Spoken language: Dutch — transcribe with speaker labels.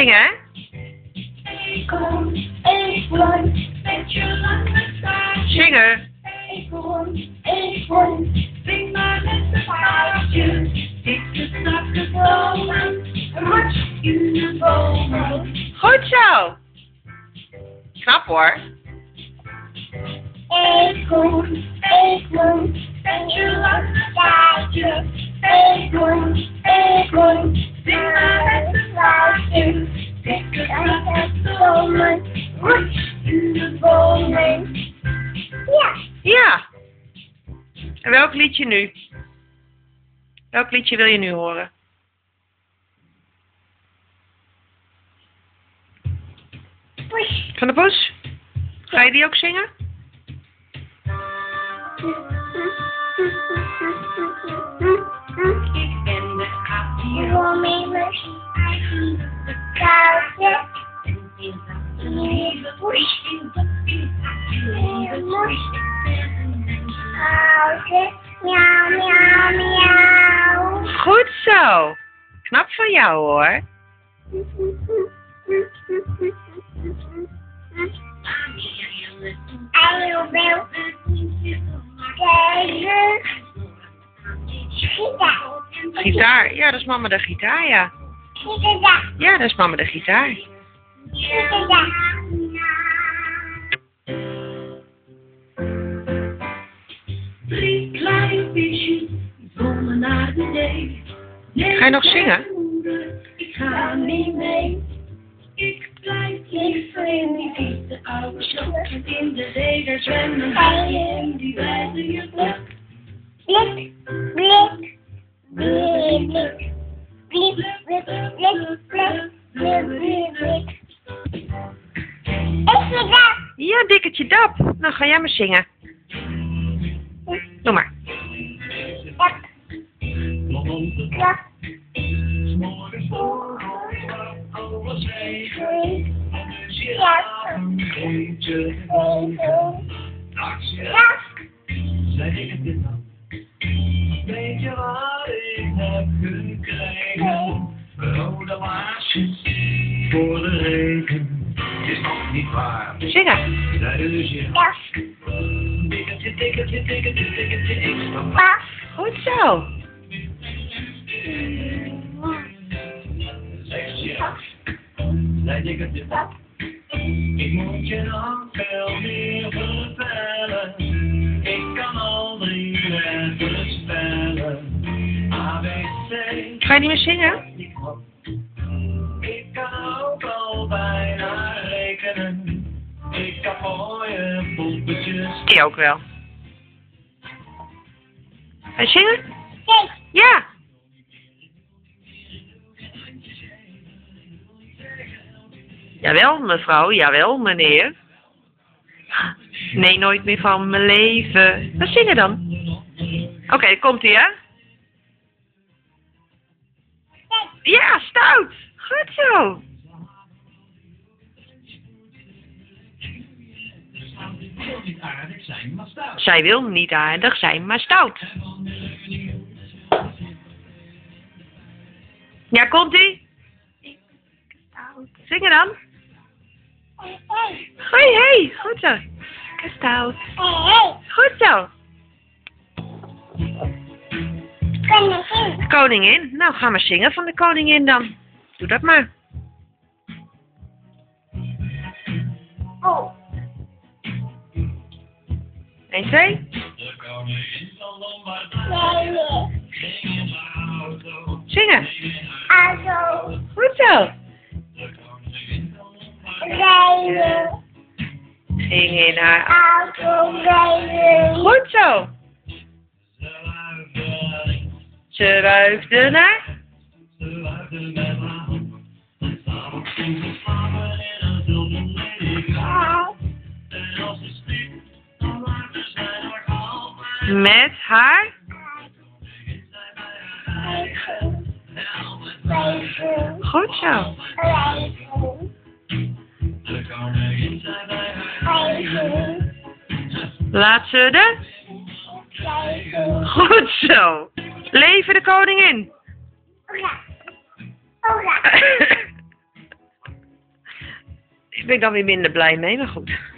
Speaker 1: Zingen, hè?
Speaker 2: Acorn, acorn, met je lange staartje.
Speaker 1: Zingen.
Speaker 2: Acorn, acorn, spring maar met de
Speaker 1: En welk liedje nu? Welk liedje wil je nu horen? Van de Bos? Ga je die ook zingen?
Speaker 2: Ik ben de aap die rommels de kuiten. En in dat
Speaker 1: van jou hoor.
Speaker 2: Gitaar.
Speaker 1: Ja, dat is mama de gitaar, ja. Ja, dat is mama de gitaar.
Speaker 2: Gitaar. Drie kleine visjes zwommen naar de zee.
Speaker 1: Ga je nog zingen?
Speaker 2: Ik ga niet mee. Ik blijf liever in die vieze oude sokken in de zee. Daar zwemmen bijen die wijzen je blik. Blik, blik, blik, blik. Blik, blik, blik, blik, blik, blik, blik. Ik.
Speaker 1: Ja, dikketje dap. Nou, ga jij maar zingen. Doe maar.
Speaker 2: Dat. Dat.
Speaker 3: Weet je wat ik heb gekregen? Rode voor de regen. Is nog niet waar.
Speaker 1: Zingen.
Speaker 3: Is je. Tikkertje, tikkertje, tikkertje, tikkertje, ik sta.
Speaker 1: Goed zo.
Speaker 3: Tikkertje, ik moet je nog veel meer vertellen. Ik kan al drie letters spellen. A, B, C.
Speaker 1: Ga je niet meer zingen?
Speaker 3: Ik kan ook al bijna rekenen. Ik kan mooie poppetjes.
Speaker 1: Ik ook wel. Ga je zingen? Jawel, mevrouw. Jawel, meneer. Nee, nooit meer van mijn leven. Nou, zingen dan. Oké, komt ie, hè? Ja, stout. Goed zo. Zij wil niet aardig zijn, maar stout. Ja, komt ie? Zingen dan. Hoi, hey. Goed zo.
Speaker 2: Hey.
Speaker 1: Goed zo.
Speaker 2: Koningin.
Speaker 1: Koningin. Nou, ga maar zingen van de koningin dan. Doe dat maar.
Speaker 2: Oh.
Speaker 1: 1, 2.
Speaker 3: De auto.
Speaker 1: Zingen. Ging in haar...
Speaker 2: Auto rijden.
Speaker 1: Goed zo.
Speaker 3: ze wuifde
Speaker 1: naar...
Speaker 3: met haar.
Speaker 1: Goed zo. Laat ze de... Goed zo. Leven de koningin.
Speaker 2: Hoera. Oh
Speaker 1: ja. Oh Ik ben dan weer minder blij mee, maar goed.